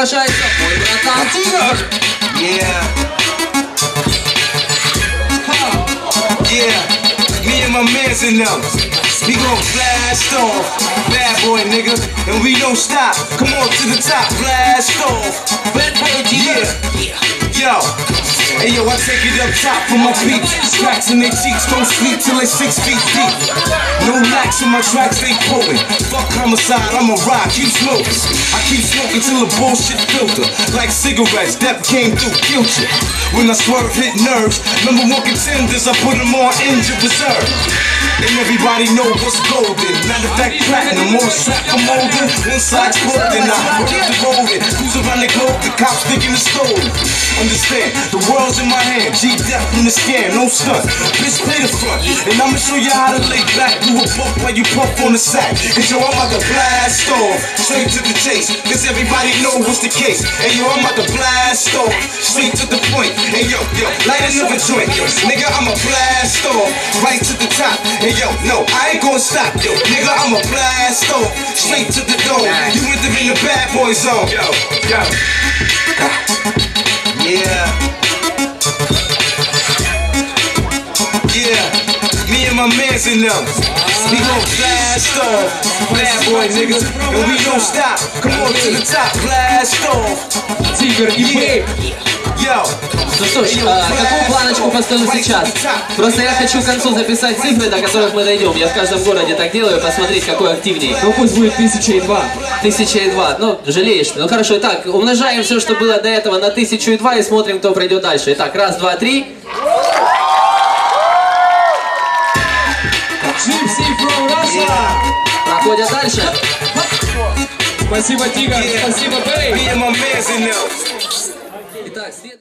Vaša je sa Yeah. Huh. Yeah. Me and my mans in them. We gon' blast off, bad boy nigga, and we don't stop. Come on to the top, blast off. Bad boy, yeah, yeah, yo. Hey yo, I take it up top for my peeps. Cracks in their cheeks, don't sleep till they six feet deep. No lax in my tracks, they pulling. Fuck homicide, I'm a rock, keep smoking. I keep smoking till the bullshit filter. Like cigarettes, that came through, killed you. When I swerve, hit nerves. Number one contenders, I put them on injured reserve. And everybody know what's golden. Matter of fact, platinum, more strap from older. One side's broken, I put the rolling. Who's around the globe, the cops thinking it's stolen. Understand, the in my hand. G death in the scan, no stunt. Bitch, play the front. And I'ma show you how to lay back. Do a buck while you puff on the sack. And yo, I'm about to blast off. Straight to the chase. Cause everybody know what's the case. Hey yo, I'm about to blast off. Straight to the point. Hey yo, yo, light another joint. Yo, nigga, I'ma blast off. Right to the top. And yo, no, I ain't gonna stop. Yo, nigga, I'ma blast off. Straight to the door. You rhythm in the bad boy zone. Yo, yo. Yeah. Yeah, me and my mans in them. We gon' blast off. Bad boy niggas, and we don't stop. Come on to the top, blast off. Тигр и Бэйб. Ну что ж, а, какую планочку поставлю сейчас? Просто я хочу к концу записать цифры, до которых мы дойдем. Я в каждом городе так делаю, посмотреть, какой активней. Ну пусть будет тысяча и два. Тысяча и два. Ну, жалеешь. Ну хорошо, итак, умножаем все, что было до этого на тысячу и два и смотрим, кто пройдет дальше. Итак, раз, два, три. Gypsy from Russia. Yeah. Дальше. Спасибо, Тигр. Yeah. Спасибо, Бэй. Итак, след...